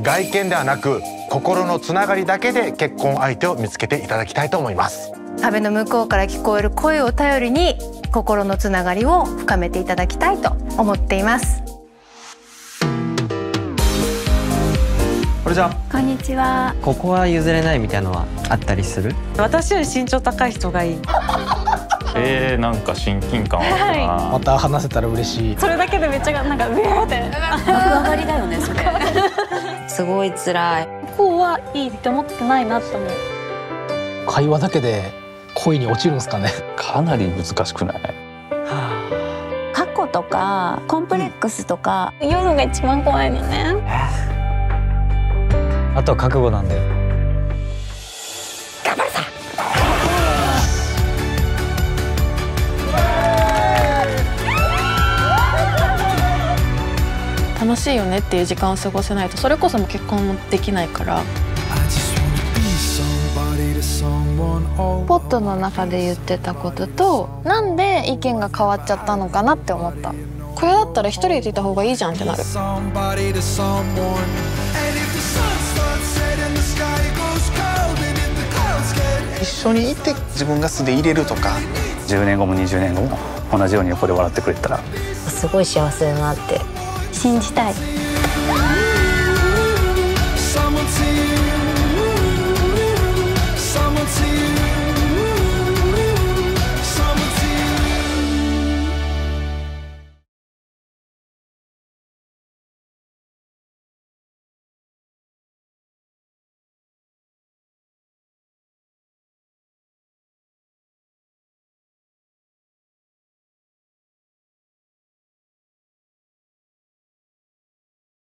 外見ではなく心のつながりだけで結婚相手を見つけていただきたいと思います。壁の向こうから聞こえる声を頼りに心のつながりを深めていただきたいと思っています。これじゃこんにちは。ここは譲れないみたいのはあったりする？私より身長高い人がいい。えー、なんか親近感あるな、はい、また話せたら嬉しい。それだけでめっちゃなんかうわって。爆上がりだよねそれすごい辛い。こうはいいって思ってないなって思う。会話だけで恋に落ちるんですかね。かなり難しくない？過去とかコンプレックスとか、うん、夜が一番怖いのね。あとは覚悟なんだよしいよねっていう時間を過ごせないとそれこそも結婚もできないから。ポットの中で言ってたこととなんで意見が変わっちゃったのかなって思った。これだったら一人でいた方がいいじゃんってなる。一緒にいて自分が素で入れるとか。10年後も20年後も同じように横で笑ってくれたら。すごい幸せだなって信じたい。